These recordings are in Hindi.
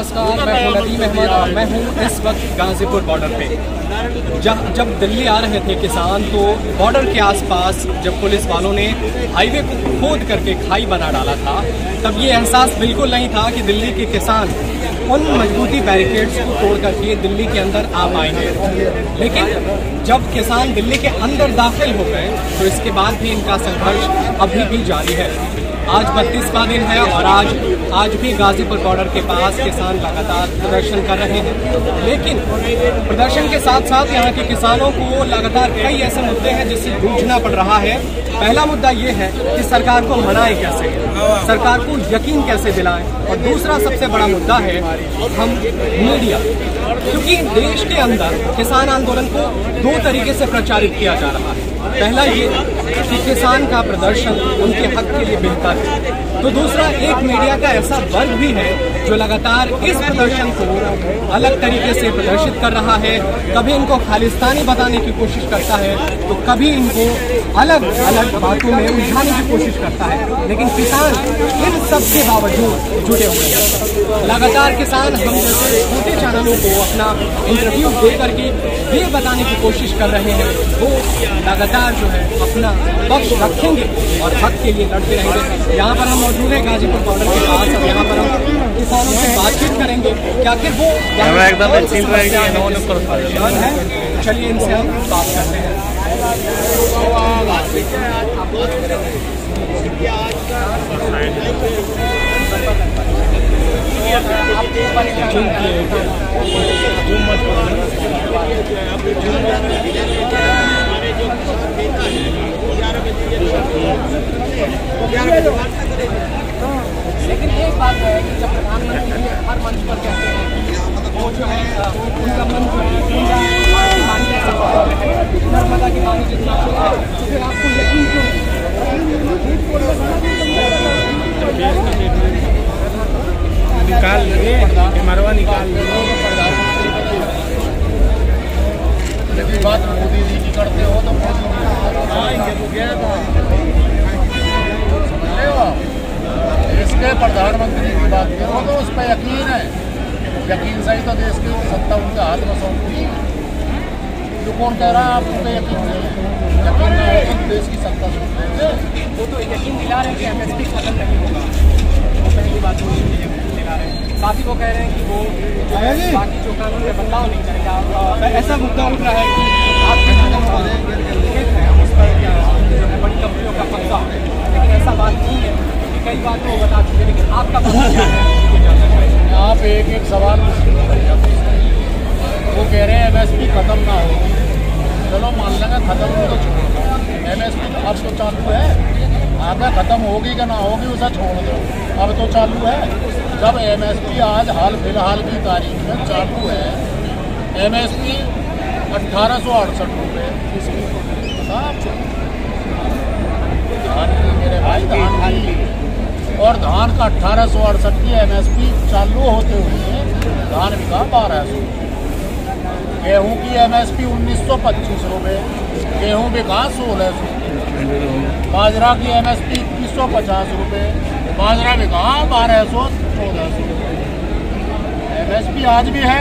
नमस्कार, मैं नदीम अहमद मैं हूँ इस वक्त गाजीपुर बॉर्डर पे। जब जब दिल्ली आ रहे थे किसान तो बॉर्डर के आसपास जब पुलिस वालों ने हाईवे को खोद करके खाई बना डाला था, तब ये एहसास बिल्कुल नहीं था कि दिल्ली के किसान उन मजबूती बैरिकेड्स को तोड़ करके दिल्ली के अंदर आ पाएँगे लेकिन जब किसान दिल्ली के अंदर दाखिल हो गए तो इसके बाद भी इनका संघर्ष अभी भी जारी है। आज बत्तीसवा दिन है और आज आज भी गाजीपुर बॉर्डर के पास किसान लगातार प्रदर्शन कर रहे हैं। लेकिन प्रदर्शन के साथ साथ यहाँ के किसानों को लगातार कई ऐसे मुद्दे हैं जिससे जूझना पड़ रहा है। पहला मुद्दा ये है कि सरकार को मनाए कैसे? सरकार को यकीन कैसे दिलाएँ? और दूसरा सबसे बड़ा मुद्दा है, हम मीडिया क्योंकि देश के अंदर किसान आंदोलन को दो तरीके से प्रचारित किया जा रहा है। पहला ये कि किसान का प्रदर्शन उनके हक के लिए बेहतर है। तो दूसरा, एक मीडिया का ऐसा वर्ग भी है जो लगातार इस प्रदर्शन को अलग तरीके से प्रदर्शित कर रहा है। कभी इनको खालिस्तानी बताने की कोशिश करता है तो कभी इनको अलग अलग बातों में उलझाने की कोशिश करता है। लेकिन किसान इन सब के बावजूद जुटे हुए हैं। लगातार किसान हम जैसे छोटे चैनलों को अपना इंटरव्यू दे करके ये बताने की कोशिश कर रहे हैं, वो लगातार जो है अपना पक्ष रखेंगे और हक के लिए लड़ते रहेंगे। यहाँ पर हम मौजूद हैं गाजीपुर बॉर्डर के पास। और यहाँ पर हम किसानों से बातचीत करेंगे क्या आखिर वो एकदम है? चलिए इनसे हम बात करते हैं। लेकिन इसके प्रधानमंत्री की बात करो तो उस पर यकीन है। यकीन से ही तो देश की सत्ता उनके हाथ में सौंपी जो कौन कह रहा है आप उन पर यकीन नहीं है। यकीन ना हो तो देश की सत्ता सौंप वो तो यकीन दिला रहे हैं कि एमएसपी खत्म नहीं होगा। वो पहली बात वो दिला रहे हैं। साथ ही वो कह रहे हैं कि वो जो है बाकी जो कानून में बदलाव नहीं करेगा। ऐसा मुद्दा उठ रहा है कि आपके खत्म हो गए खेत है उस पर क्या जो है बड़ी कंपनियों का कब्जा है लेकिन ऐसा बात नहीं है कि कई बार तो वो बता चुके हैं, लेकिन आपका पता क्या है ये जानना चाहिए आप एक एक सवाल वो कह रहे हैं एमएसपी खत्म ना हो चलो मान लेंगे खत्म हो तो छोड़ो एमएसपी तो अब तो चालू है आगे खत्म होगी कि ना होगी, उसे छोड़ दो। अब तो चालू है। जब एमएसपी आज हाल फ़िलहाल की तारीख में चालू है एमएसपी अट्ठारह सौ अड़सठ रुपये धान की, मेरे भाई, धान की। और धान का अट्ठारह सौ अड़सठ की एमएसपी चालू होते हुए धान बिका बारह सौ। गेहूँ की एमएसपी उन्नीस सौ पच्चीस रुपये गेहूँ बिका सोलह सौ बाजरा की एम एस पी इक्कीस सौ पचास रुपये बाजरा बिका बारह सौ चौदह सौ एमएसपी आज भी है।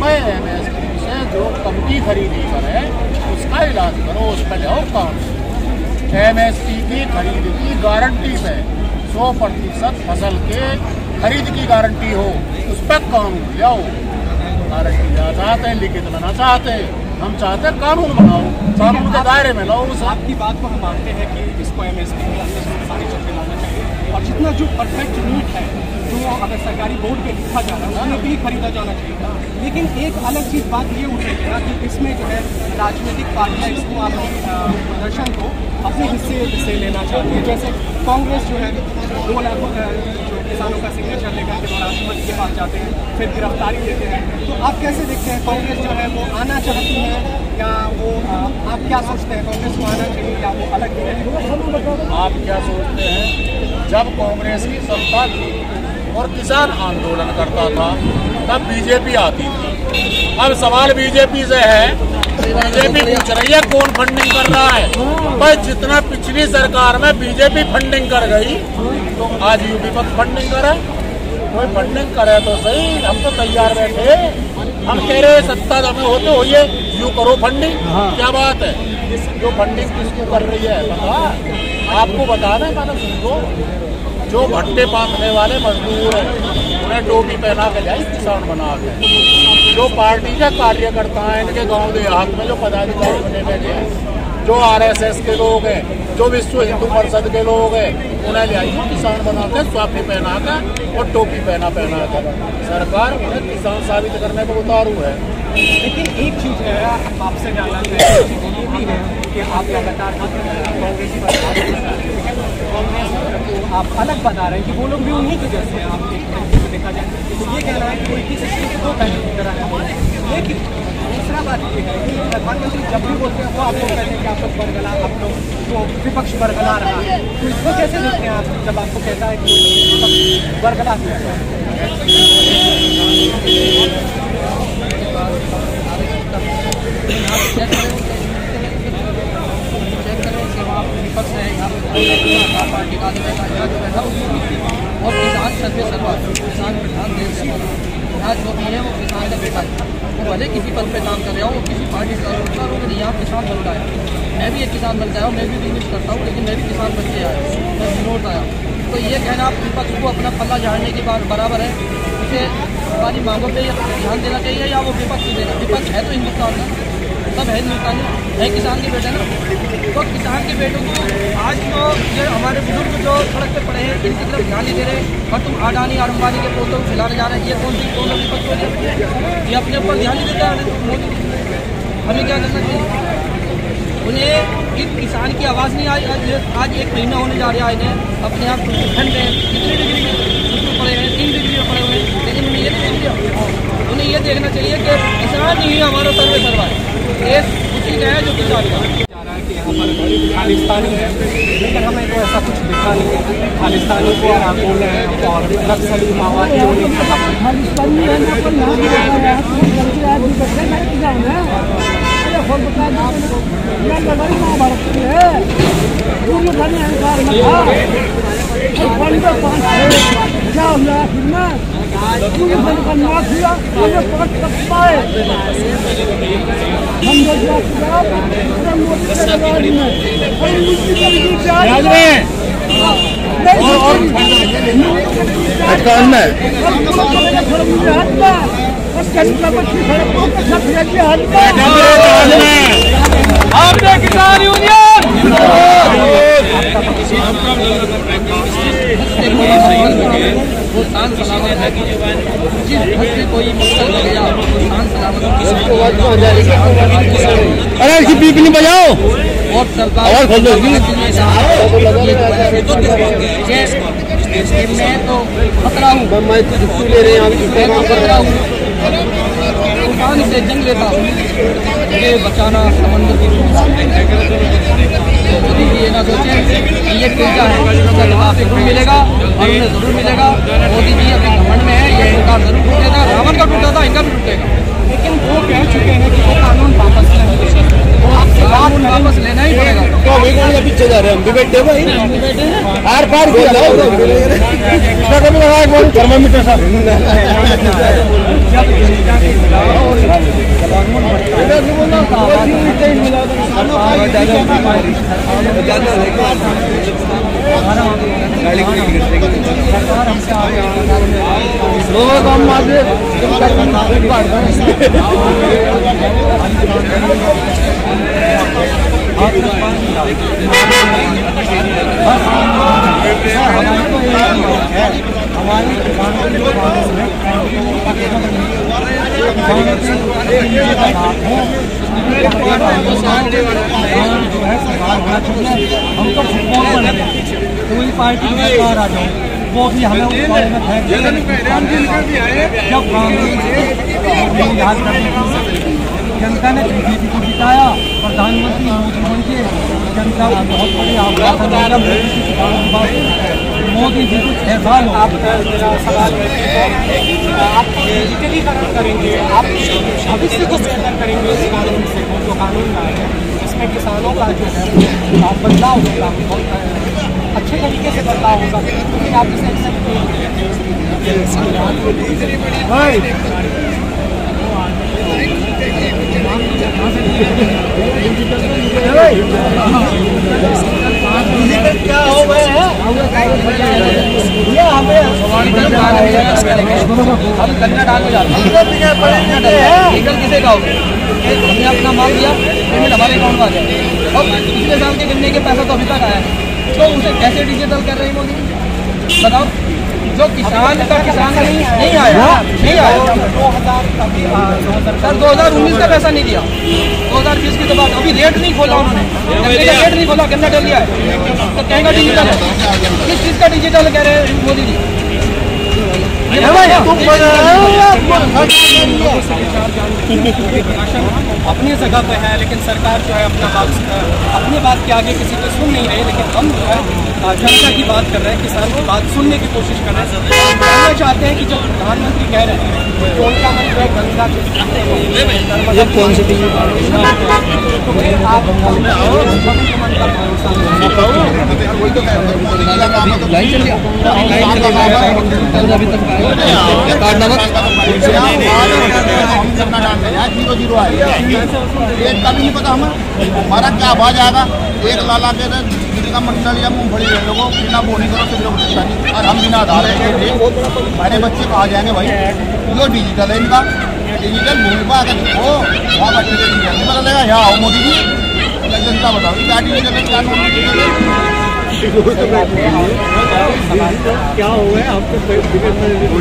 वह एमएसपी से जो कंपनी खरीदी करे उसका इलाज करो, उस पर जाओ काम। एम एस पी की खरीद की गारंटी पे सौ प्रतिशत फ़सल के खरीद की गारंटी हो, उस पर काम लाओ गारंटी चाहते हैं लिखित बना चाहते। हैं हम चाहते हैं कानून बनाओ, कानून के दायरे में लाओ, उसे आपकी बात को हम मानते हैं कि इसको एम एस अंदर सारी चीज़ें लाना चाहिए। और जितना जो परफेक्ट मीट है, जो अगर सरकारी बोर्ड पे लिखा जा रहा है उसमें भी खरीदा जाना चाहिए लेकिन एक अलग चीज़ बात ये उठ रही है कि इसमें जो है राजनीतिक पार्टियाँ इसको अपने प्रदर्शन को अपने हिस्से से लेना चाहती है। जैसे कांग्रेस जो है, दो लाख किसानों का सिग्नेचर लेकर के राष्ट्रपति के पास जाते हैं, फिर गिरफ्तारी देते हैं। तो आप कैसे देखते हैं कांग्रेस जो है वो आना चाहती है या वो आप क्या सोचते हैं? कांग्रेस को आना चाहिए या वो अलग आप क्या सोचते हैं? जब कांग्रेस की सत्ता थी और किसान आंदोलन करता था, तब बीजेपी आती थी। अब सवाल बीजेपी से है, बीजेपी पूछ रही है, कौन फंडिंग कर रहा है? भाई, जितना पिछली सरकार में बीजेपी फंडिंग कर गई आज यूपी पर फंडिंग करे कोई फंडिंग करे तो सही हम तो तैयार बैठे हम कह रहे सत्ता में होते होइए यू करो फंडिंग हाँ। क्या बात है? जो फंडिंग किसको कर रही है पता आपको बता दें मैंने सुन। जो भट्टे पाकने वाले मजदूर हैं उन्हें टोपी पहना के जाए किसान बना के। जो पार्टी के कार्यकर्ता हैं इनके गाँव देहात में जो पदाधिकारी बने बैठे हैं। जो आरएसएस के लोग हैं, जो विश्व हिंदू परिषद के लोग हैं, उन्हें ले आइए, किसान बना के स्वाफी पहना कर और टोपी पहना पहना कर सरकार उन्हें किसान साबित करने को उतारू है। लेकिन एक चीज़ है आपसे जानना चाहिए कि आप लगातार कांग्रेस कांग्रेस आप अलग बता रहे हैं कि वो लोग भी उन्हीं के जैसे हैं, आप देखा जाए। तो ये कहना है कि किसी चीज़ को दो पहलू की तरह लेकिन बात ये है प्रधानमंत्री जब भी बोलते हैं, वो आप लोग कहते हैं कि आप लोग बरगला, आप लोग जो विपक्ष बरगला रहा है तो इसको कैसे देखते हैं आप जब आपको कहता है कि विपक्ष बरगला विपक्ष है, यहाँ पे पार्टी का और किसान सर्वे सर्वा किसान प्रधान देश आज जो भी है, वो किसान का बेटा है वो भले किसी पद पर काम कर रहा वो किसी पार्टी का करता हो लेकिन यहाँ किसान बन गया मैं भी एक किसान बन गया हूँ, मैं भी बिज़नेस करता हूँ, लेकिन मैं भी किसान बन के आया मैं विनोद आया तो ये कहना आप विपक्ष को अपना पल्ला झाड़ने के बाद बराबर है। उसे हमारी मांगों पर ध्यान देना चाहिए या वो विपक्ष देना? विपक्ष है तो हिंदुस्तान का। सब है हिंदुस्तानी है। किसान के बेटे ना? तो किसान के बेटों को आज जो ये हमारे बुज़ुर्ग जो सड़क पे पड़े हैं, इनकी तरफ़ ध्यान नहीं दे रहे। और तुम अडानी और अंबानी के पोतों को खिलाने जा रहे हैं, ये कौन सी कौन विपक्ष हो? ये अपने ऊपर ध्यान नहीं देता मोदी हमें क्या करना चाहिए उन्हें एक किसान की आवाज़ नहीं आई आज आज एक महीना होने जा रहा है इन्हें। अपने आप ठंड में कितनी डिग्री उसमें पड़े हैं तीन डिग्री में पड़े हुए हैं लेकिन उन्हें ये देख लिया उन्हें ये देखना चाहिए कि किसान ही हमारा सर्वे सर्वा है। देश उसी का है जो किसान का। जा रहा है कि यहाँ पर खालिस्तानी है लेकिन हमें तो ऐसा कुछ दिखा नहीं है। खालिस्तानी को आगोल है और नक्सली माओवादियों ने खालिस्तानी है ना पर यहाँ भी आया है तो गलती आदमी बैठे मैं किसान है अरे खोल बता दो मैं लड़ाई महाभारत में क्या हो गया फिर ना तुम बन का नाश हुआ तुमने पाँच सकता है हम किया पूरा मोदी के किसान यूनियन वो शान सलामत है जिस घर से कोई मकसद हो गया वो शान सलामत अरे इसकी पीप नहीं बजाओ। और सरकार खोल दो मैं तो खतरा हूँ। मैं तो ले रहे हैं तो खतरा हूँ। तूफ़ान से जंग लेता हूँ। मुझे बचाना समंदर की तो मोदी जी ये ना सोचे कि ये टूटा है इसका जवाब ज़रूर मिलेगा और उन्हें ज़रूर मिलेगा। मोदी जी अभी घमंड में है ये सरकार ज़रूर टूटेगा रावण का टूटा था इनका भी टूटेगा। लेकिन वो कह चुके हैं कि वो कानून वापस लेंगे वो आपसे कानून वापस लेना ही पड़ेगा। तो अभी पीछे जा रहे हैं? हम भी बैठे भाई आर पार किया। इसका कभी लगा कौन थर्मामीटर सा लोगों का हम आगे हम तो फुटबॉल पर लगे कोई पार्टी की सरकार आ जाओ वो भी हमें में जब कांग्रेस याद करने जनता ने बीजेपी को जिताया प्रधानमंत्री मोदी बन के जनता बहुत बड़ी था। मोदी जी हो आप मेरा सवाल। है आप डिजिटलीकरण करेंगे आप भविष्य को बेहतर करेंगे इस कानून से वो जो कानून लाए हैं इसमें किसानों का जो है बदलाव होगा बहुत अच्छे तरीके से बदलाव होगा। लेकिन आप इसे एक्सेप्ट नहीं करेंगे क्या हो गए हैं ये अपना माल दिया साल के गन्ने किसान का किसान नहीं नहीं आया नहीं आया सर 2019 का पैसा नहीं दिया 2020 की तो अभी रेट नहीं खोला उन्होंने गन्ना डल लिया है तो डिजिटल कह रहे हैं मोदी जी? अपनी जगह पे है, लेकिन सरकार जो है अपना बात अपनी बात के आगे किसी को सुन नहीं रही, लेकिन हम जो है जनता की बात कर रहे हैं किसान की बात सुनने की कोशिश कर रहे हैं। हम जानना चाहते हैं कि जब प्रधानमंत्री कह रहे हैं कि उनका मंत्र है? गंगा के ये कौन सी तो आएगा का भी नहीं पता हमें। हमारा क्या भाव जाएगा एक लाला के जिनका मंडल या मूंगफली ले लोगो बिना बोनी करो तो परेशानी और हम बिना आधार है हमारे बच्चे कहाँ जाएँगे भाई? जो डिजिटल है इनका। डिजिटल भूमि पर अगर हो वहाँ बच्चे के डिजिटल नहीं पता लगेगा यहाँ आओ मोदी जी। जनता बताओ क्या डिजिटल है क्या नॉन डिजिटल है? क्या हो गया? हमको हो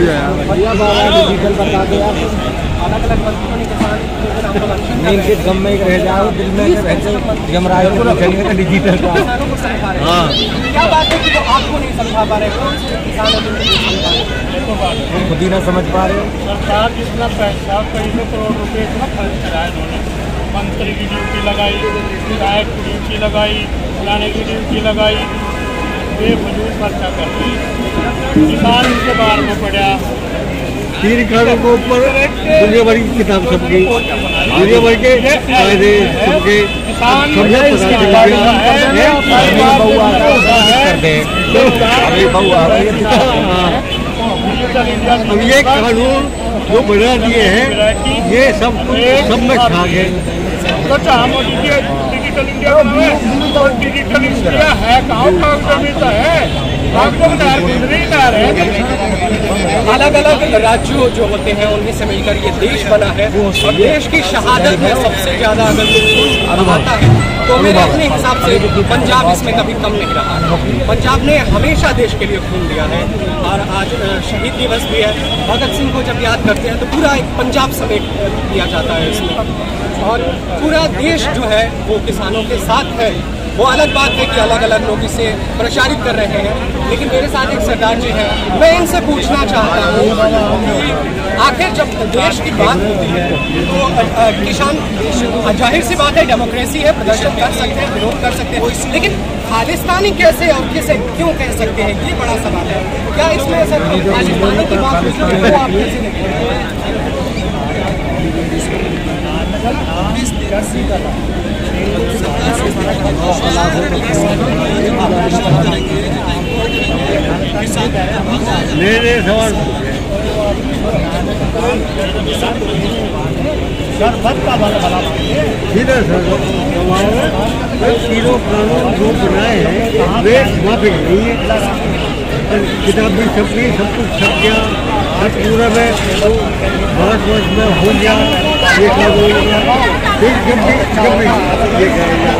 अलग अलग मंत्रियों ने किसान नींद के गम में रह जाओ दिल में रह जाओ यमराज को चलिए तो डिजिटल का। हैं। क्या बात है कि जो आपको नहीं समझा पा रहे है खुद ही ना समझ पा रहे। सरकार जितना पैसा कई सौ करोड़ रुपए इतना खर्च कराया इन्होंने। मंत्री की ड्यूटी लगाई विधायक की ड्यूटी लगाई फलाने की ड्यूटी लगाई। बेफजूल खर्चा कर है। किसान उनके बाहर में पड़ा। तीन कानों के ऊपर दुनिया भर की किताब गई। दुनिया भर के कायदे छप गए। किसान समझा इसकी डिपार्टमेंट कर दे अभी बहू आ रही डिजिटल इंडिया अब ये कानून जो बना दिए हैं ये सब सब में खा गए डिजिटल इंडिया है डिजिटल इंडिया कहाँ तो है। अलग अलग राज्यों जो होते हैं उन्हीं से मिलकर ये देश बना है। और देश की शहादत में सबसे ज़्यादा अगर आता है तो मेरे अपने हिसाब से पंजाब इसमें कभी कम नहीं रहा। पंजाब ने हमेशा देश के लिए खून दिया है। और आज शहीद दिवस भी है। भगत सिंह को जब याद करते हैं तो पूरा एक पंजाब समेट दिया जाता है इसमें। और पूरा देश जो है, वो किसानों के साथ है। वो अलग बात है कि अलग अलग लोग इसे प्रचारित कर रहे हैं। लेकिन मेरे साथ एक सरदार जी हैं। मैं इनसे पूछना चाहता हूँ कि आखिर जब देश की बात होती है तो किसान ज़ाहिर सी बात है, डेमोक्रेसी है, प्रदर्शन कर सकते हैं, विरोध कर सकते हैं। लेकिन खालिस्तानी कैसे और किसे क्यों कह सकते हैं? ये बड़ा सवाल है। क्या इसमें सर खालिस्तानी की बात आप कैसे देखते हैं मेरे सवाल सीधा सर तीनों कानून जो बनाए हैं वे माफ़ी नहीं है। किताब भी छप गई सब कुछ छप गया सब पूरा में तो भारतवर्ष में हो गया ये हो गया। फिर जब भी जब भी ये कहेगा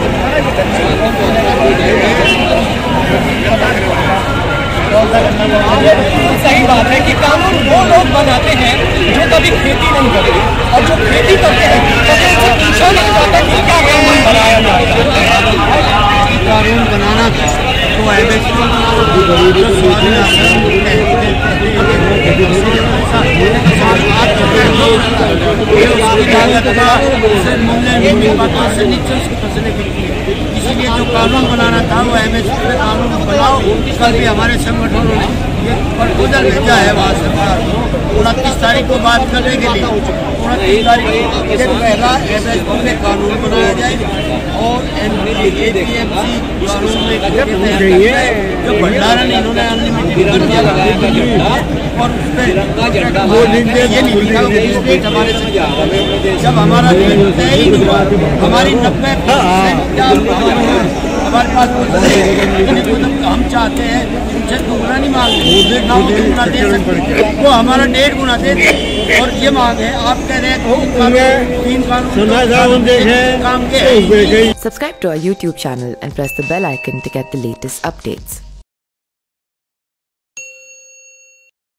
सही बात है कि कानून वो लोग बनाते हैं जो कभी खेती नहीं करते और जो खेती करते हैं कभी उनसे पूछा नहीं जाता कि क्या कानून बनाया जाए। कानून बनाना तो जो कानून बनाना था, वो एम एस पे कानून बनाओ। कल भी हमारे संगठनों ने ये प्रपोजल भेजा है वहाँ सरकार को उनतीस तारीख को बात करने के लिए। उनतीस तारीख के पहला एस पे कानून बनाया जाए और एन कानून में जो भंडारण इन्होंने अनलिमिटेड और उस पर हमारे जब हमारा डेट तय ही हमारी नब्बे हमारे पास हम चाहते हैं उनसे दुगना नहीं मांग। रहे दुगना दे सकते वो हमारा डेढ़ गुना दे और ये मांग है आप कह रहे हैं काम के subscribe to our YouTube channel and press the bell icon to get the latest updates